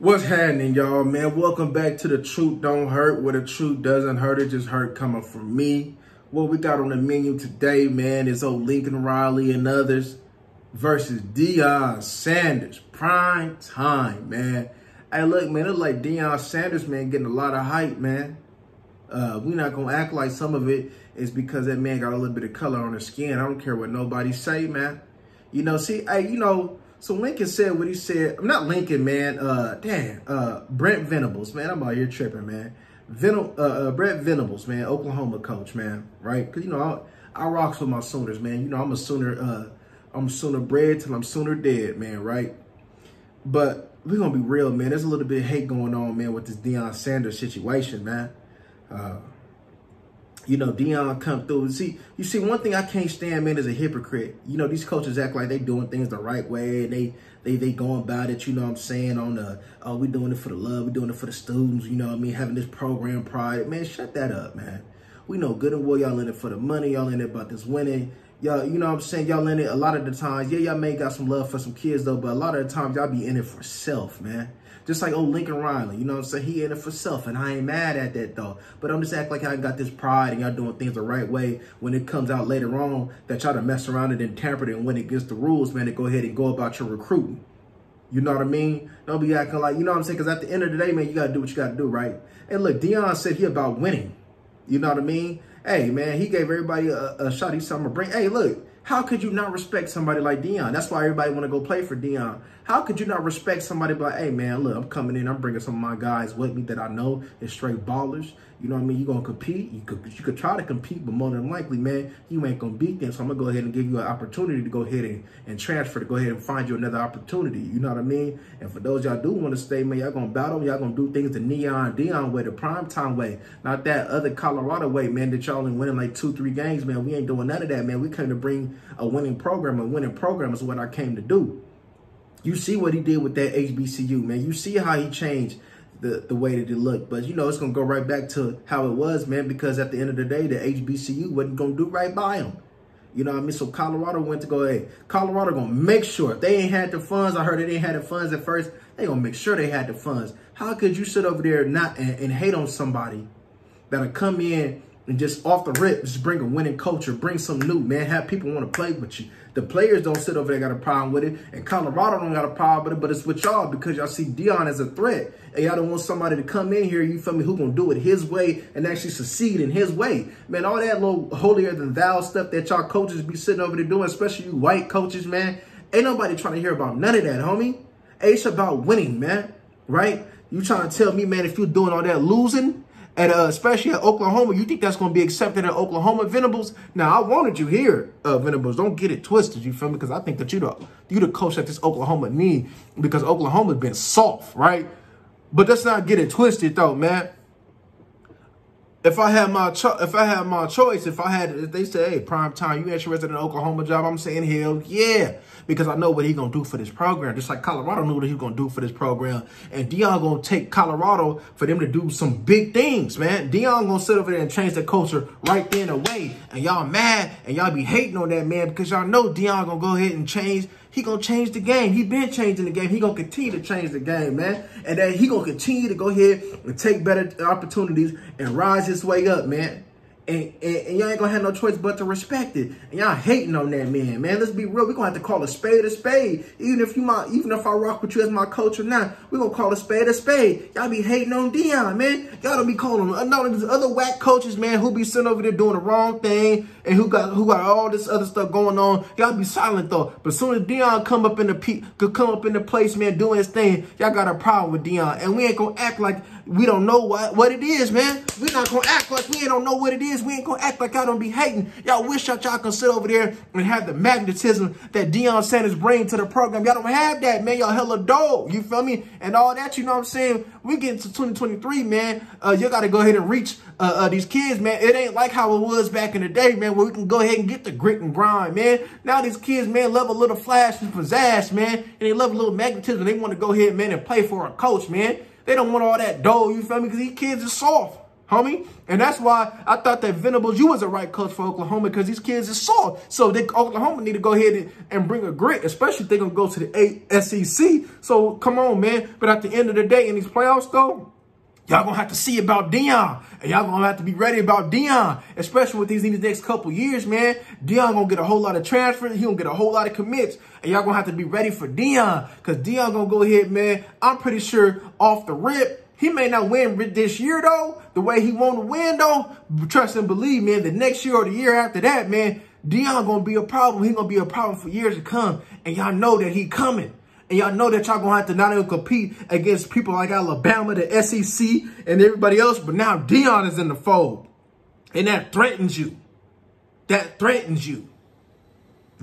What's happening, y'all, man? Welcome back to The Truth Don't Hurt, where the truth doesn't hurt, it just hurt coming from me. What we got on the menu today, man, is old Lincoln Riley and others versus Deion Sanders. Prime time, man. Hey, look, man, it's like Deion Sanders, man, getting a lot of hype, man. Uh, we not gonna act like some of it is because that man got a little bit of color on his skin. I don't care what nobody say, man. You know, see, hey, you know, so Lincoln said what he said. I'm not Lincoln, man. Uh, damn. Uh, Brent Venables, man. I'm out here tripping, man. Ven- uh, uh, Brent Venables, man. Oklahoma coach, man. Right? Because, you know, I, I rocks with my Sooners, man. You know, I'm a Sooner, uh, I'm Sooner bred till I'm Sooner dead, man. Right? But we're to be real, man. There's a little bit of hate going on, man, with this Deion Sanders situation, man. Uh, you know, Deion come through. See, you see, one thing I can't stand, man, is a hypocrite. You know, these coaches act like they doing things the right way and they they they going about it, you know what I'm saying, on the, oh, we doing it for the love, we doing it for the students, you know what I mean, having this program pride. Man, shut that up, man. We know good and well y'all in it for the money, y'all in it about this winning. Y'all, you know what I'm saying, y'all in it a lot of the times. Yeah, y'all may got some love for some kids, though, but a lot of the times y'all be in it for self, man. Just like old Lincoln Riley, you know what I'm saying? He in it for self, and I ain't mad at that though. But I'm just acting like I got this pride and y'all doing things the right way when it comes out later on that y'all to mess around and interpret it and when it gets the rules, man, to go ahead and go about your recruiting. You know what I mean? Don't be acting like, you know what I'm saying? Because at the end of the day, man, you got to do what you got to do, right? And look, Deion said he about winning. You know what I mean? Hey, man, he gave everybody a, a shot. He said, I'm going to bring, hey, look, how could you not respect somebody like Deion? That's why everybody want to go play for Deion. How could you not respect somebody like, hey, man, look, I'm coming in. I'm bringing some of my guys with me that I know is straight ballers. You know what I mean? You're going to compete. You could, you could try to compete, but more than likely, man, you ain't going to beat them. So I'm going to go ahead and give you an opportunity to go ahead and, and transfer, to go ahead and find you another opportunity. You know what I mean? And for those y'all do want to stay, man, y'all going to battle. Y'all going to do things the Neon Deion way, the prime time way. Not that other Colorado way, man, that y'all in winning like two, three games, man. We ain't doing none of that, man. We came to bring a winning program. A winning program is what I came to do. You see what he did with that HBCU, man. You see how he changed the, the way that it looked. But, you know, it's going to go right back to how it was, man, because at the end of the day, the HBCU wasn't going to do right by him. You know what I mean? So Colorado went to go, hey, Colorado going to make sure. If they ain't had the funds, I heard they didn't have the funds at first, they going to make sure they had the funds. How could you sit over there not and, and hate on somebody that'll come in and just off the rip, just bring a winning culture, bring some new, man, have people want to play with you. The players don't sit over there got a problem with it, and Colorado don't got a problem with it, but it's with y'all because y'all see Deion as a threat, and y'all don't want somebody to come in here, you feel me, who gonna do it his way and actually succeed in his way. Man, all that little holier than thou stuff that y'all coaches be sitting over there doing, especially you white coaches, man, ain't nobody trying to hear about none of that, homie. It's about winning, man, right? You trying to tell me, man, if you're doing all that losing, and uh, especially at Oklahoma, you think that's going to be accepted at Oklahoma, Venables? Now, I wanted you here, uh, Venables. Don't get it twisted, you feel me? Because I think that you the, you the coach that this Oklahoma need because Oklahoma's been soft, right? But let's not get it twisted, though, man if I had my if I had my choice, if I had if they say, hey, prime time, you interested in Oklahoma job? I'm saying hell yeah. Because I know what he gonna do for this program. Just like Colorado knew what he gonna do for this program. And Deion gonna take Colorado for them to do some big things, man. Deion gonna sit over there and change the culture right then away. And y'all mad and y'all be hating on that man because y'all know Deion gonna go ahead and change he gonna change the game. He been changing the game. He gonna continue to change the game, man. And then he gonna continue to go ahead and take better opportunities and rise his way up, man. And, and, and y'all ain't gonna have no choice but to respect it. And y'all hating on that man, man. Let's be real. We're gonna have to call a spade a spade. Even if you my, even if I rock with you as my coach or not, we're gonna call a spade a spade. Y'all be hating on Deion, man. Y'all don't be calling none of these other whack coaches, man, who be sitting over there doing the wrong thing and who got who got all this other stuff going on. Y'all be silent though. But soon as Deion come up in the pe could come up in the place, man, doing his thing, y'all got a problem with Deion. And we ain't gonna act like we don't know what, what it is, man. we not gonna act like we don't know what it is. We ain't gonna act like y'all don't be hating. Y'all wish y'all y'all can sit over there and have the magnetism that Deion Sanders bring to the program. Y'all don't have that, man. Y'all hella dull. You feel me? And all that, you know what I'm saying? We get into 2023, man. Uh, you gotta go ahead and reach uh, uh, these kids, man. It ain't like how it was back in the day, man, where we can go ahead and get the grit and grind, man. Now these kids, man, love a little flash and pizzazz, man. And they love a little magnetism. They want to go ahead, man, and play for a coach, man. They don't want all that dough, you feel me? Because these kids are soft. Homie. And that's why I thought that Venables, you was a right coach for Oklahoma because these kids is soft. So they, Oklahoma need to go ahead and, and bring a grit, especially if they're going to go to the SEC. So come on, man. But at the end of the day, in these playoffs, though, Y'all gonna have to see about Deion. And y'all gonna have to be ready about Deion, Especially with these, these next couple years, man. Deion gonna get a whole lot of transfers. He gonna get a whole lot of commits. And y'all gonna have to be ready for Deion. Cause Deion gonna go ahead, man. I'm pretty sure off the rip, he may not win this year, though, the way he want to win, though. Trust and believe, man, the next year or the year after that, man, Deion going to be a problem. He going to be a problem for years to come. And y'all know that he coming. And y'all know that y'all going to have to not only compete against people like Alabama, the SEC, and everybody else, but now Deion is in the fold. And that threatens you. That threatens you.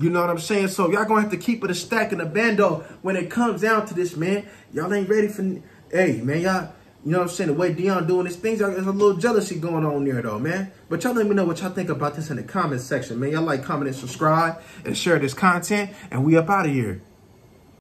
You know what I'm saying? So y'all going to have to keep it a stack in a bando when it comes down to this, man. Y'all ain't ready for... Hey, man, y'all... You know what I'm saying? The way Deion doing his things, there's a little jealousy going on there, though, man. But y'all let me know what y'all think about this in the comment section, man. Y'all like, comment, and subscribe, and share this content, and we up out of here.